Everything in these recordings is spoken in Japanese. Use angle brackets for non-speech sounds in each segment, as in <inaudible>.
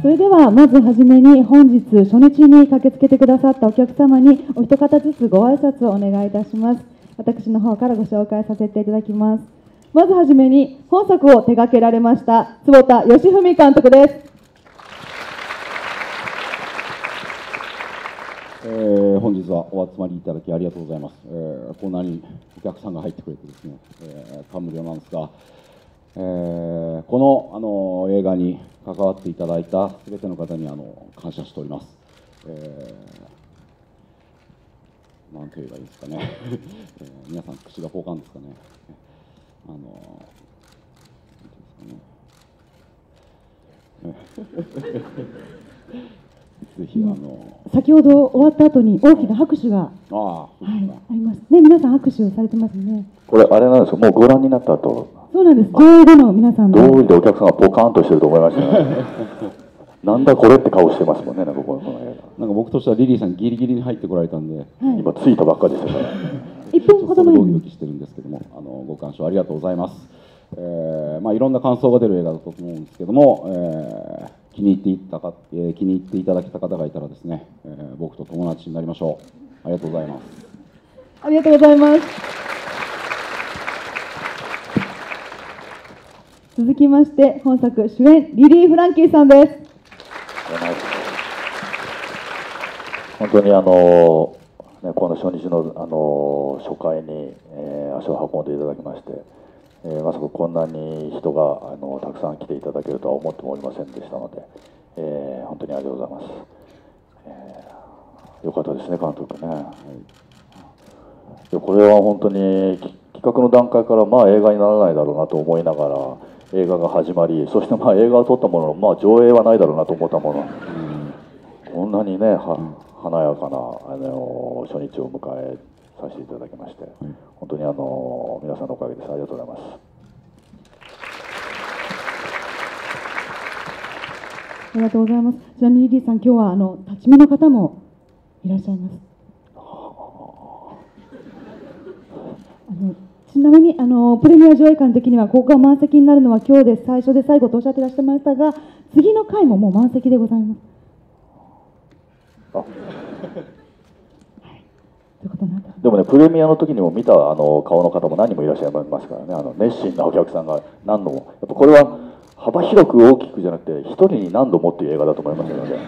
それではまずはじめに本日初日に駆けつけてくださったお客様にお一方ずつご挨拶をお願いいたします。私の方からご紹介させていただきます。まずはじめに本作を手掛けられました坪田義文監督です。えー、本日はお集まりいただきありがとうございます、えー、こんなにお客さんが入ってくれてですね、えー、感無量なんですが、えー、このあの映画に関わっていただいたすべての方にあの感謝しております、えー、なんて言えばいいですかね、<laughs> えー、皆さん口が交換ですかね。あのなんていうんですかね。ぜひあの先ほど終わった後に大きな拍手があ,、はい、あります。ね皆さん拍手をされてますね。これあれなんですかもうご覧になった後。そうなんです。上映での皆さんの。通りでお客さんがポカーンとしてると思いましたね。<laughs> なんだこれって顔してますもんねなんかこのこの映画。なんか僕としてはリリーさんギリギリに入ってこられたんで、はい、今着いたばっかりですよね。<laughs> 1分ほど前に。ドキドキしてるんですけどもあのご鑑賞ありがとうございます、えーまあ、いろんな感想が出る映画だと思うんですけども、えー気に入っていたか、えー、気に入っていただけた方がいたらですね、えー、僕と友達になりましょう。ありがとうございます。ありがとうございます。続きまして本作主演リリー・フランキーさんです。本当にあのねこの初日のあの初回に、えー、足を運んでいただきまして。えー、まさかこんなに人があのたくさん来ていただけるとは思ってもおりませんでしたので、えー、本当にありがとうございます、えー、よかったですね監督ね、はい、これは本当に企画の段階からまあ映画にならないだろうなと思いながら映画が始まりそしてまあ映画を撮ったものの、まあ、上映はないだろうなと思ったもの、うん、こんなにねは、華やかなあの初日を迎えさせていただきまして、うん、本当にあの皆さんのおかげです。ありがとうございます。ありがとうございます。ちなみにリリーさん、今日はあの立ち見の方もいらっしゃいます。あのちなみにあのプレミア上映館的にはここが満席になるのは今日で最初で最後とおっしゃっていらっしゃいましたが次の回ももう満席でございます。でもね、プレミアの時にも見たあの顔の方も何人もいらっしゃいますからね、あの熱心なお客さんが何度も、やっぱこれは幅広く大きくじゃなくて、一人に何度もっていう映画だと思いますので。はい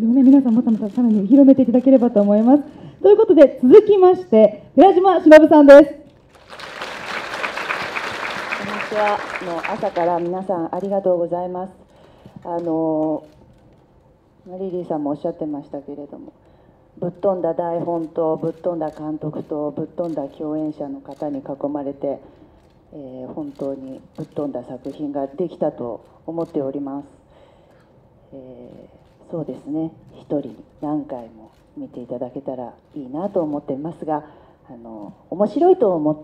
でもね、皆さんもたまたさらに広めていただければと思います。ということで、続きまして、寺島しのぶさんです。こんにちは。もう朝から皆さんありがとうございます。あのリリーさんもおっしゃってましたけれどもぶっ飛んだ台本とぶっ飛んだ監督とぶっ飛んだ共演者の方に囲まれて、えー、本当にぶっ飛んだ作品ができたと思っております、えー、そうですね。一人に何回も見ていただけたらいいなと思っていますがあの面白いと思っ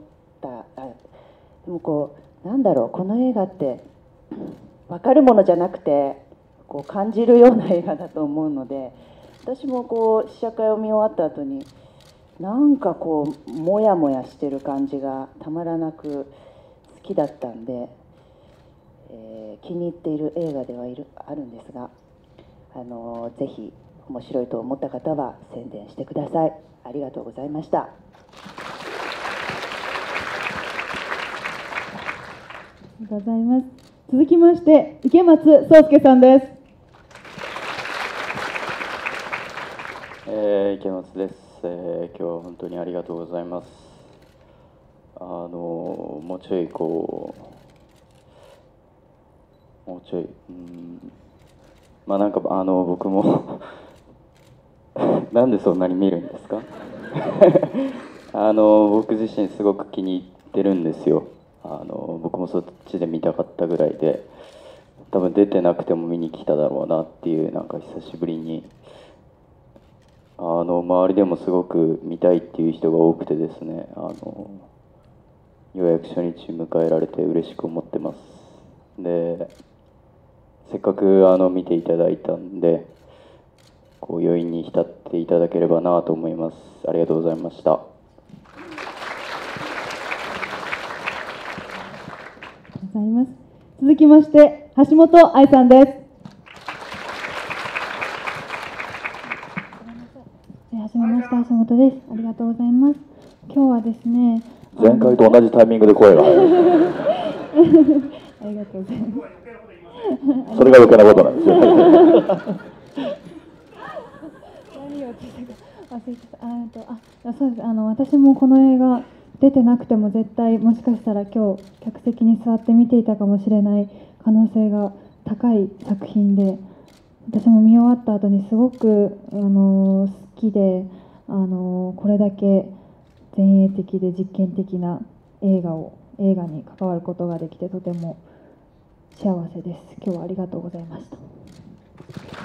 たあでもこうなんだろうこの映画って分かるものじゃなくてこう感じるような映画だと思うので私もこう試写会を見終わった後になんかこうモヤモヤしてる感じがたまらなく好きだったんで、えー、気に入っている映画ではいるあるんですがあのぜひ面白いと思った方は宣伝してください。ありがとうございました。ありがとうございます。続きまして池松壮介さんです。えー、池松です、えー、今日は本当にありがとうございます。あのもうちょいこうもうちょいうんまあなんかあの僕も <laughs> なんでそんなに見るんですか？<laughs> あの僕自身すごく気に入ってるんですよ。あの僕もそっちで見たかったぐらいで多分出てなくても見に来ただろうなっていうなんか久しぶりにあの周りでもすごく見たいっていう人が多くてですねあのようやく初日迎えられて嬉しく思ってますでせっかくあの見ていただいたんでこう余韻に浸っていただければなと思いますありがとうございましたあざいます。続きまして、橋本愛さんです。えーはじめまして、橋本です。ありがとうございます。今日はですね、前回と同じタイミングで声が。ありがとうございます。それが余計なことなんですよ。何を聞いたか忘れてた。あとああそうですあの私もこの映画出てなくても絶対もしかしたら今日客席に座って見ていたかもしれない可能性が高い作品で私も見終わった後にすごくあの好きであのこれだけ前衛的で実験的な映画を映画に関わることができてとても幸せです。今日はありがとうございました。